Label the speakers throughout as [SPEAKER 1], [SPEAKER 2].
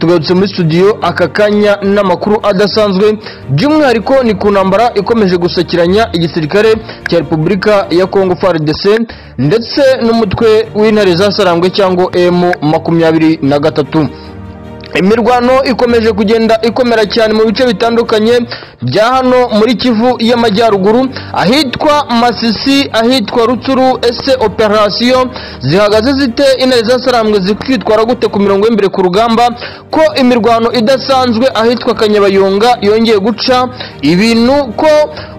[SPEAKER 1] tugarutse muri studio aka kanya n'amakuru adasanzwe. By'umwihariko ni ku ntambara ikomeje gusakiranya igisirikare cya repubulika ya kongo frdc ndetse n'umutwe w'intare zasarangwe cyangwa emu makumyabiri na gatatu. Imirwano ikomeje kugenda ikomera cyane mu bice bitandukanye bya hano muri kivu y'amajyaruguru ahitwa masisi ahitwa rutsuru ese operasiyo zihagaze zite? Intare zasarambwe zikitwara gute ku mirongo y'imbere ku rugamba ko imirwano idasanzwe ahitwa kanyabayonga yongeye guca? Ibintu ko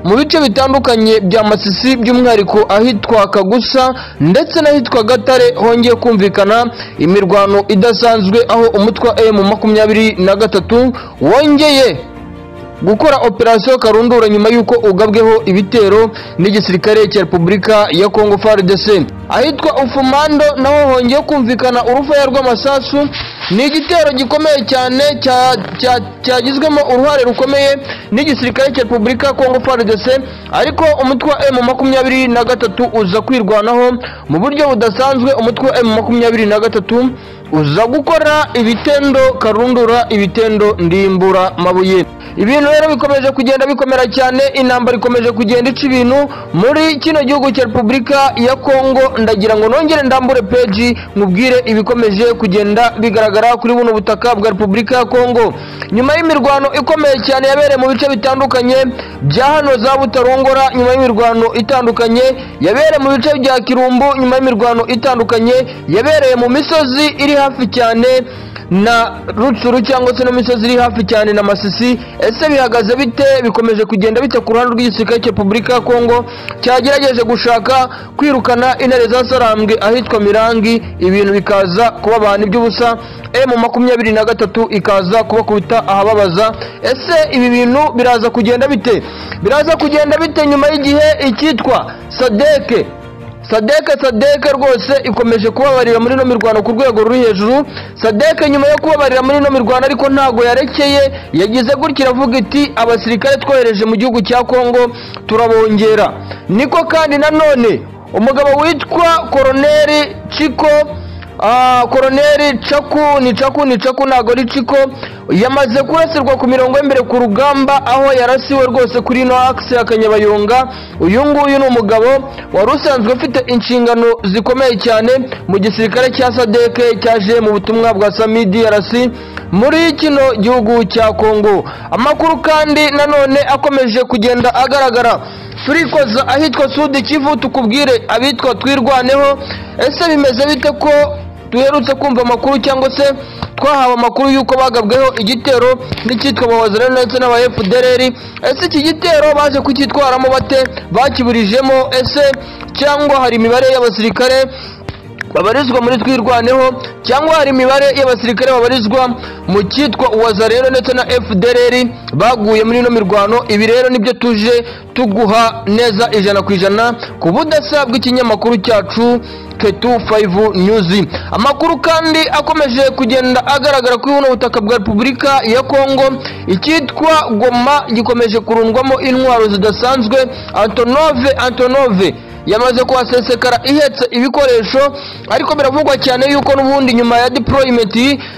[SPEAKER 1] mu bice bitandukanye bya masisi by'umwihariko ahitwa kagusa ndetse n'ahitwa gatare hongeye kumvikana imirwano idasanzwe aho umutwe wa emu makumyabiri na gatatu wongeye gukora operasiyo karundura nyuma y'uko ugabweho ibitero n'igisirikare cya repubulika ya kongo frdc ahitwa ufumando naho hongeye kumvikana urufaya rw'amasasu ni igitero gikomeye cyane cyagizwemo uruhare rukomeye n'igisirikare cya repubulika ya kongo frdc ariko umutwe wa emu makumyabiri na gatatu uza kwirwanaho mu buryo budasanzwe umutwe wa emu makumyabiri na gatatu uza gukora ibitendo karundura ibitendo ndimbura mabuye. Ibintu rero bikomeje kugenda bikomera cyane intambara ikomeje kugenda ica ibintu muri kino gihugu cya repubulika ya kongo. Ndagira ngo nongere ndambure peji mubwire ibikomeje kugenda bigaragara kuri buno butaka bwa repubulika ya kongo. Nyuma y'imirwano ikomeye cyane yabereye mu bice bitandukanye bya hano za butarongora nyuma y'imirwano itandukanye yabereye mu bice bya kirumbu nyuma y'imirwano itandukanye yabereye mu misozi iri hafi cyane. Na rutsuru cyangwa se n'imisozi iri hafi cyane na masisi ese bihagaze bite? Bikomeje kugenda bite ku ruhande rw'igisirikare cya repubulika ya kongo? Cyagerageje gushaka kwirukana intare zasarambwe ahitwa mirangi. Ibintu bikaza kubabana iby'ubusa emu makumyabiri na gatatu ikaza kubakubita ahababaza. Ese ibi bintu biraza kugenda bite? Biraza kugenda bite nyuma y'igihe icyitwa sadeke sadeke sadeke rwose ikomeje kubabarira muri ino mirwano ku rwego ruri hejuru. Sadeke nyuma yo kubabarira muri ino mirwano ariko ntabwo yarekeye yagize gutya iravuga iti abasirikare twohereje mu gihugu cya kongo turabongera. Niko kandi nanone umugabo witwa koroneri ciko koroneri caku ni caku ni caku ntabwo ari ciko yamaze kurasirwa ku mirongo y'imbere ku rugamba aho yarasiwe rwose kuri ino akisi ya kanyabayonga. Uyu nguyu ni umugabo wari usanzwe ufite inshingano zikomeye cyane mu gisirikare cya sadeke cyaje mu butumwa bwa sami DRC muri kino gihugu cya kongo amakuru kandi nanone akomeje kugenda agaragara. Turikoza ahitwa sudi kivu tukubwire abitwa twirwaneho. Ese bimeze bite ko duherutse kumva amakuru cyangwa se twahawe amakuru y'uko bagabweho igitero n'icyitwa abawazana ndetse n'aba fdr ese iki gitero baje kucyitwaramo bate? Bakiburijemo ese? Cyangwa hari imibare y'abasirikare babarizwa muri twirwaneho cyangwa hari imibare y'abasirikare babarizwa mu cyitwa uwaza rero ndetse na fdr baguye muri ino mirwano. Ibi rero ni byo tuje tuguha neza ijana ku ijana ku budasa bw'ikinyamakuru cyacu ketu 5 news. Amakuru kandi akomeje kugenda agaragara kuri buno butaka bwa repubulika ya kongo. Icyitwa goma gikomeje kurundwamo intwaro zidasanzwe. Antonove antonove. Yamaze kuhasesekara ihetse ibikoresho ariko biravugwa cyane yuko n'ubundi nyuma ya deployment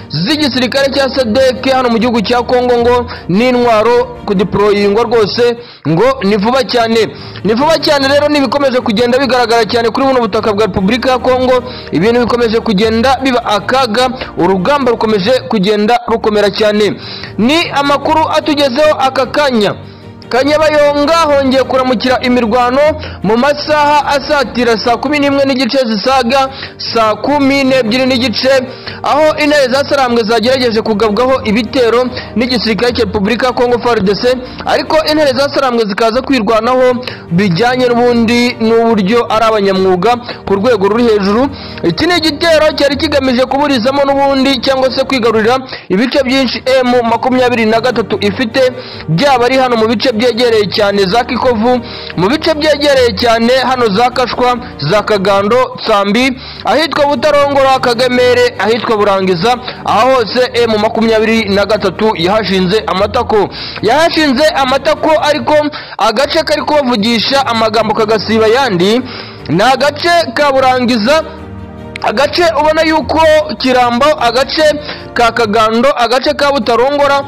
[SPEAKER 1] z'igisirikare cya sadeke hano mu gihugu cya kongo ngo n'intwaro kudeployingwa rwose ngo ni vuba cyane. Ni vuba cyane rero n'ibikomeje kugenda bigaragara cyane kuri buno butaka bwa repubulika ya kongo ibintu bikomeje kugenda biba akaga urugamba rukomeje kugenda rukomera cyane. Ni amakuru atugezeho aka kanya. Kanyabayonga hongeye kuramukira imirwano mu masaha asatira saa kumi n'imwe n'igice zisaga saa kumi n'ebyiri n'igice aho intare zasarambwe zagerageje kugabwaho ibitero n'igisirikare cya repubulika ya kongo frdc ariko intare zasarambwe zikaza kwirwanaho bijyanye n'ubundi n'uburyo ari abanyamwuga ku rwego ruri hejuru. Iki ni igitero cyari kigamije kuburizamo n'ubundi cyangwa se kwigarurira ibice byinshi emu makumyabiri na gatatu ifite byaba ari hano mu bice byegereye cyane za kikovu mu bice byegereye cyane hano za kashwa za kagando tsambi ahitwa butarongora kagamere ahitwa burangiza aha hose emu makumyabiri na gatatu yahashinze amatako. Yahashinze amatako ariko agace kari kubavugisha amagambo kagasiba ayandi ni agace ka burangiza agace ubona yuko kirambo agace ka kagando agace ka butarongora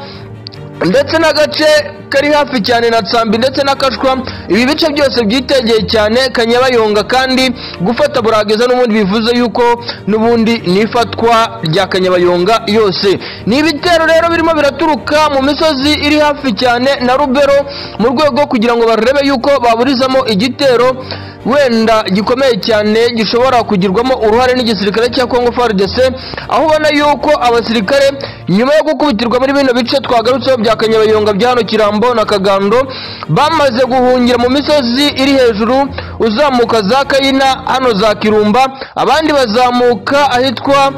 [SPEAKER 1] ndetse n'agace kari hafi cyane na tsambi ndetse n'akashwa ibi bice byose byitegeye cyane kanyabayonga kandi gufata burageza n'ubundi bivuze yuko n'ubundi n'ifatwa rya kanyabayonga yose. Ni ibitero rero birimo biraturuka mu misozi iri hafi cyane na rubero mu rwego kugira ngo barebe yuko baburizamo igitero wenda gikomeye cyane gishobora kugirwamo uruhare n'igisirikare cya Congo FARDC aho ubona yuko abasirikare nyuma yo gukubitirwa muri bino bice twagarutseho bya Kanyabayonga bya hano Kirambo na Kagando bamaze guhungira mu misozi iri hejuru uzamuka za Kayina hano za Kirumba abandi bazamuka ahitwa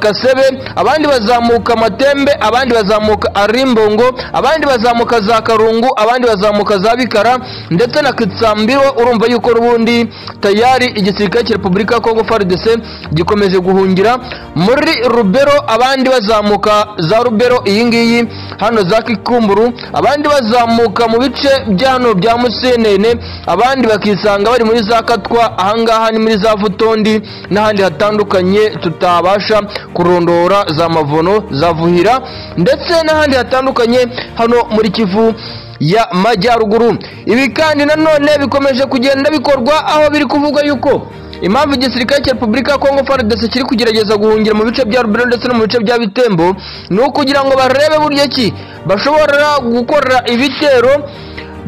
[SPEAKER 1] kasebe abandi bazamuka matembe abandi bazamuka arimbongo abandi bazamuka za karungu abandi bazamuka za bikara ndetse na kitsambiro urumva yuko n'ubundi tayari igisirikare cya repubulika ya kongo frdc gikomeje guhungira muri rubero abandi bazamuka za rubero iyi ngiyi hano za kikumburu abandi bazamuka mu bice bya hano bya musenene abandi bakisanga bari muri za katwa ahangaha ni muri za vutondi n'ahandi hatandukanye tutabasha kurondora za mavono za vuhira ndetse n'ahandi hatandukanye hano muri kivu ya majyaruguru. Ibi kandi nanone bikomeje kugenda bikorwa aho biri kuvugwa yuko impamvu igisirikare cya repubulika ya kongo frdc kiri kugerageza guhungira mu bice bya rubero ndetse no mu bice bya bitembo ni ukugira ngo barebe buryo ki bashobora gukora ibitero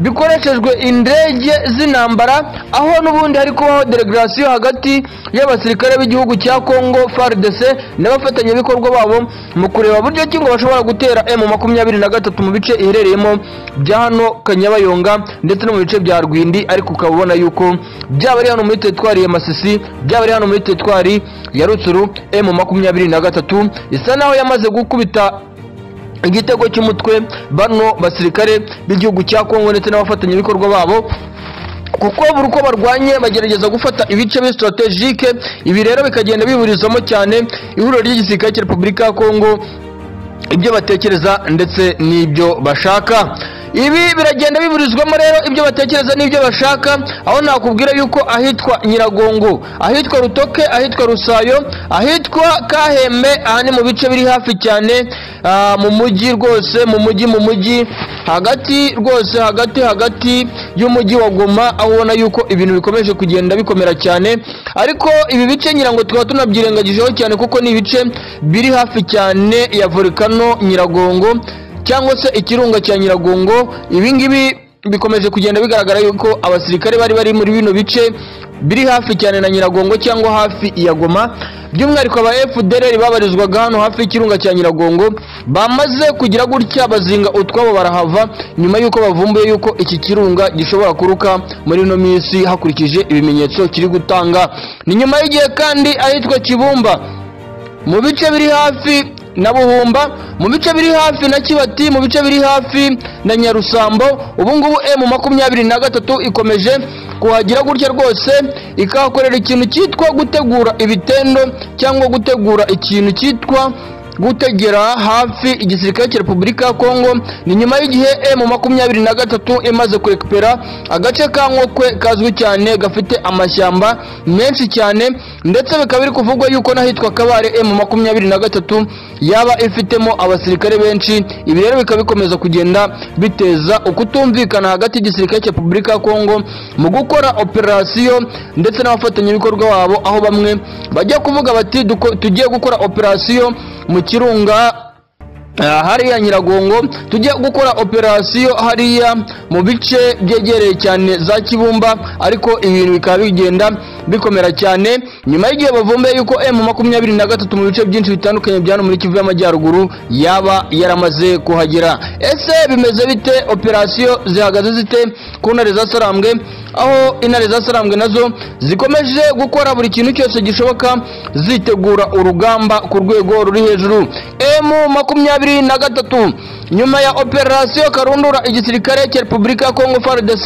[SPEAKER 1] bikoreshejwe indege z'intambara aho n'ubundi hari kubaho delegasiyo hagati y'abasirikare b'igihugu cya Congo FARDC n'abafatanyabikorwa babo mu kureba buryo ki ngo bashobora gutera M makumyabiri na gatatu mu bice iherereyemo bya hano Kanyabayonga ndetse no mu bice bya Rwindi ariko ukaba ubona yuko byaba ari hano muri teritwari ya Masisi byaba ari hano muri teritwari ya Rutsuru M makumyabiri na gatatu isa naho yamaze gukubita igitego cy'umutwe bano basirikare b'igihugu cya kongo ndetse n'abafatanyabikorwa babo kuko buri uko barwanye bagerageza gufata ibice b'isitratejike ibi rero bikagenda biburizamo cyane ihuriro ry'igisirikare cya repubulika ya kongo ibyo batekereza ndetse n'ibyo bashaka. Ibi biragenda biburizwamo rero ibyo batekereza n'ibyo bashaka aho nakubwira yuko ahitwa nyiragongo ahitwa rutoke ahitwa rusayo ahitwa kahembe aha ni mu bice biri hafi cyane mu mujyi rwose mu mujyi mu mujyi hagati rwose hagati hagati y'umujyi wa goma aho ubona yuko ibintu bikomeje kugenda bikomera cyane. Ariko ibi bice nyirango tukaba tunabyirengagijeho cyane kuko ni ibice biri hafi cyane ya volcano nyiragongo. Cyangwa se ikirunga cya nyiragongo ibi ngibi bikomeje kugenda bigaragara yuko abasirikare bari bari muri bino bice biri hafi cyane na nyiragongo cyangwa hafi ya goma. By'umwihariko aba fdr babarizwaga hano hafi y'ikirunga cya nyiragongo bamaze kugira gutya bazinga utwabo barahava nyuma y'uko bavumbuye yuko iki kirunga gishobora kuruka muri ino minsi hakurikije ibimenyetso kiri gutanga. Ni nyuma y'igihe kandi ahitwa kibumba. Mu bice biri hafi na buhumba mu bice biri hafi na kibati mu bice biri hafi na nyarusambo ubu ngubu emu makumyabiri na gatatu ikomeje kuhagira gutya rwose ikahakorera ikintu cyitwa gutegura ibitendo cyangwa gutegura ikintu cyitwa gutegera hafi igisirikare cya repubulika ya kongo ni nyuma y'igihe emu makumyabiri na gatatu imaze kurekupera agace ka nkokwe kazwi cyane gafite amashyamba menshi cyane ndetse bikaba biri kuvugwa yuko n'ahitwa kabare emu makumyabiri na gatatu yaba ifitemo abasirikare benshi. Ibi rero bikaba bikomeza kugenda biteza ukutumvikana hagati y'igisirikare cya repubulika ya kongo mu gukora operasiyo ndetse n'abafatanyabikorwa babo aho bamwe bajya kuvuga bati tugiye gukora operasiyo mu もちろんが、hariya nyiragongo tujya gukora operasiyo hariya mu bice byegereye cyane za kibumba ariko ibintu bikaba bigenda bikomera cyane. Nyuma y'igihe bavumbuye yuko emu makumyabiri na gatatu mu bice byinshi bitandukanye bya hano muri kivu y'amajyaruguru yaba yaramaze kuhagera. Ese bimeze bite? Operasiyo zihagaze zite ku ntare za sarambwe? Aho intare za sarambwe na zo zikomeje gukora buri kintu cyose gishoboka zitegura urugamba ku rwego ruri hejuru. Emu makumyabiri na gatatu nyuma ya operasiyo karundura igisirikare cya repubulika ya kongo frdc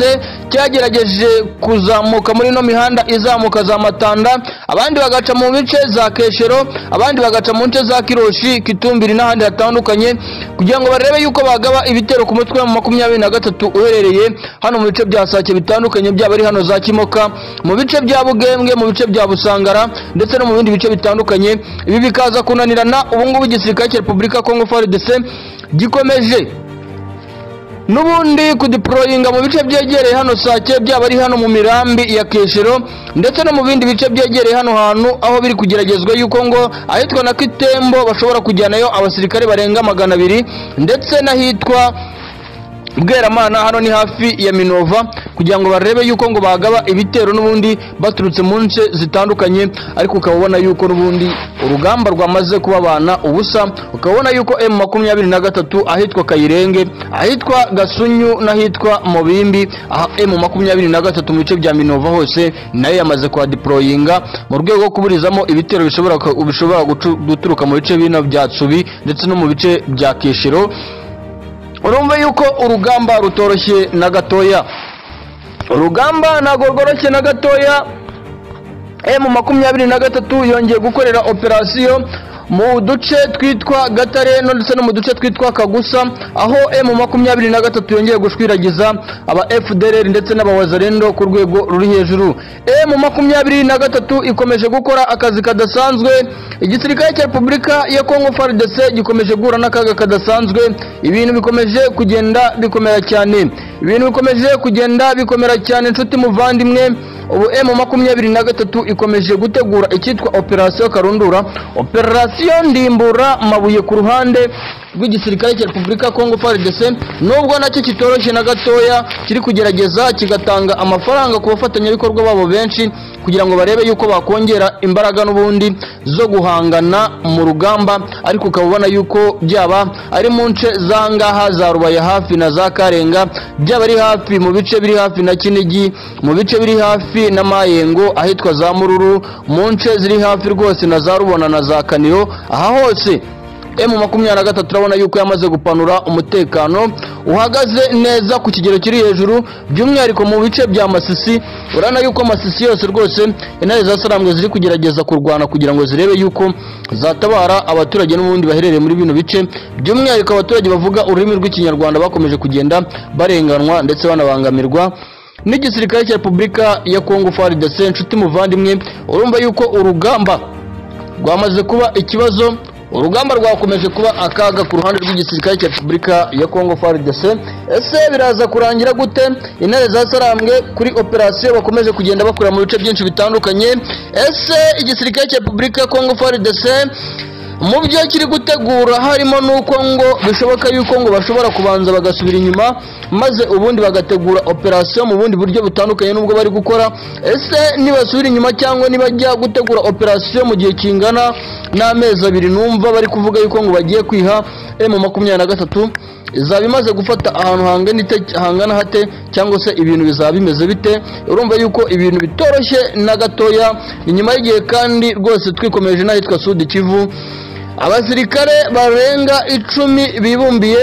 [SPEAKER 1] cyagerageje kuzamuka muri ino mihanda izamuka za matanda abandi bagaca mu bice za keshero abandi bagaca mu nce za kiroshi kitumbiri n'ahandi hatandukanye kugira ngo barebe yuko bagaba ibitero ku mutwe wa makumyabiri na gatatu uherereye hano mu bice bya sake bitandukanye byaba ari hano za kimoka mu bice bya bugembwe mu bice bya busangara ndetse no mu bindi bice bitandukanye. Ibi bikaza kunanirana ubungubu igisirikare cya repubulika ya kongo frdc gikomeje. N'ubundi kudiporoyinga mu bice byegereye hano sake byaba ari hano mu mirambi ya keshero ndetse no mu bindi bice byegereye hano hantu aho biri kugeragezwa yuko ngo ahitwa na kitembo bashobora kujyanayo abasirikare barenga magana abiri ndetse n'ahitwa bweramana hano ni hafi ya minova kugira ngo barebe yuko ngo bagaba ibitero n'ubundi baturutse mu nce zitandukanye ariko ukaba ubona yuko n'ubundi urugamba rwamaze kubabana ubusa ukaba ubona yuko emu makumyabiri na gatatu ahitwa kayirenge ahitwa gasunyu n'ahitwa mubimbi aha emu makumyabiri na gatatu mu bice bya minova hose na yo yamaze kuhadiporoyinga mu rwego rwo kuburizamo ibitero bishobora bishobora gutu- guturuka mu bice bino bya tsubi ndetse no mu bice bya keshero. Urumva yuko urugamba rutoroshye na gatoya. Urugamba ntabwo rworoshye na gatoya. Emu makumyabiri na gatatu yongeye gukorera operasiyo. Mu duce twitwa gatare ndetse no mu duce twitwa kagusa aho emu makumyabiri na gatatu yongeye gushwiragiza aba fdr ndetse n'abawazarendo ku rwego ruri hejuru. Emu makumyabiri na gatatu ikomeje gukora akazi kadasanzwe. Igisirikare cya repubulika ya kongo frdc gikomeje guhura n'akaga kadasanzwe. Ibintu bikomeje kugenda bikomera cyane. Ibintu bikomeje kugenda bikomera cyane inshuti muvandimwe. Ubu emu makumyabiri na gatatu ikomeje gutegura icyitwa operasiyo karundura. Operasiyo ndimbura mabuye ku ruhande rw'igisirikare cya repubulika kongo frdc nubwo na cyo kitoroshye na gatoya kiri kugerageza kigatanga amafaranga ku bafatanyabikorwa babo benshi kugira ngo barebe yuko bakongera imbaraga n'ubundi zo guhangana mu rugamba. Ariko ukaba ubona yuko byaba ari mu nce zangaha za rubaya hafi na za karenga. Byaba ari hafi mu bice biri hafi na kinigi mu bice biri hafi na mayengo ahitwa za mururu mu nce ziri hafi rwose na za rubona na za kaniro aha hose emu makumyabiri na gatatu urabona yuko yamaze gupanura umutekano uhagaze neza ku kigero kiri hejuru by'umwihariko mu bice bya masisi urabona yuko masisi yose rwose intare za sarambwe ziri kugerageza kurwana kugira ngo zirebe yuko zatabara abaturage n'ubundi baherereye muri bino bice by'umwihariko abaturage bavuga ururimi rw'ikinyarwanda bakomeje kugenda barenganwa ndetse banabangamirwa n'igisirikare cya repubulika ya kongo frdc inshuti muvandimwe urumva yuko urugamba rwamaze kuba ikibazo urugamba rwakomeje kuba akaga ku ruhande rw'igisirikare cya repubulika ya kongo frdc ese biraza kurangira gute? Intare za sarambwe kuri operasiyo bakomeje kugenda bakorera mu bice byinshi bitandukanye. Ese igisirikare cya repubulika ya kongo frdc mu byo kiri gutegura harimo n'uko ngo bishoboka yuko ngo bashobora kubanza bagasubira inyuma maze ubundi bagategura operasiyo mu bundi buryo butandukanye n'ubwo bari gukora. Ese nibasubira inyuma cyangwa nibajya gutegura operasiyo mu gihe kingana n'amezi abiri? Numva bari kuvuga yuko ngo bagiye kwiha emu makumyabiri na gatatu. Izaba imaze gufata ahantu hangana hate cyangwa se ibintu bizaba bimeze bite? Urumva yuko ibintu bitoroshye na gatoya. Ni nyuma y'igihe kandi rwose twikomeje n'ahitwa sudi kivu. Abasirikare barenga icumi bibumbiye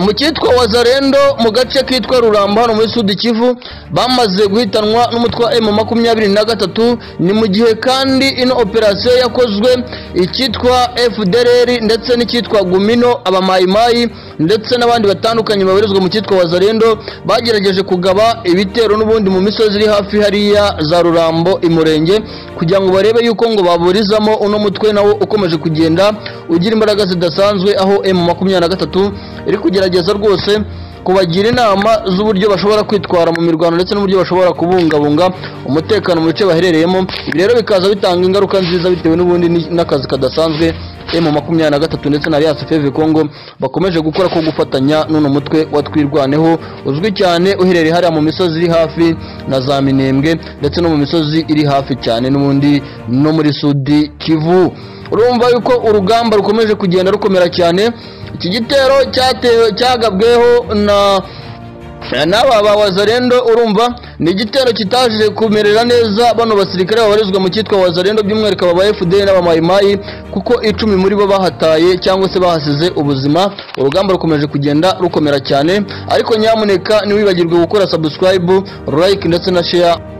[SPEAKER 1] mu cyitwa wazarendo mu gace kitwa rurambo hano muri sudi kivu bamaze guhitanwa n'umutwe wa emu makumyabiri na gatatu. Ni mu gihe kandi ino operasiyo yakozwe icyitwa fdrr ndetse n'icyitwa gumino abamayimayi ndetse n'abandi batandukanye babarizwa mu cyitwa wazarendo bagerageje kugaba ibitero n'ubundi mu misozi iri hafi hariya za rurambo imurenge kugira ngo barebe yuko ngo baburizamo uno mutwe nawo ukomeje kugenda ugira imbaraga zidasanzwe aho emu makumyabiri na gatatu iri kugerageza rwose kubagira inama z'uburyo bashobora kwitwara mu mirwano ndetse n'uburyo bashobora kubungabunga umutekano mu bice baherereyemo. Ibi rero bikaza bitanga ingaruka nziza bitewe n'ubundi n'akazi kadasanzwe. Emu makumyabiri na gatatu ndetse na alliance feve congo bakomeje gukora ko gufatanya n'uno mutwe wa twirwaneho. Uzwi cyane uherereye hariya mu misozi iri hafi na za minembwe ndetse no mu misozi iri hafi cyane n'ubundi no muri sudi kivu. Urumva yuko urugamba rukomeje kugenda rukomera cyane. Iki gitero cyagabweho na n'aba ba wazarendo urumva. Ni igitero kitaje kumerera neza bano basirikare babarizwa mu cyitwa wazarendo by'umwihariko aba ba FDL n'abamayimayi kuko icumi muri bo bahataye cyangwa se bahasize ubuzima. Urugamba rukomeje kugenda rukomera cyane. Ariko nyamuneka ntiwibagirwe gukora subscribe like ndetse na share.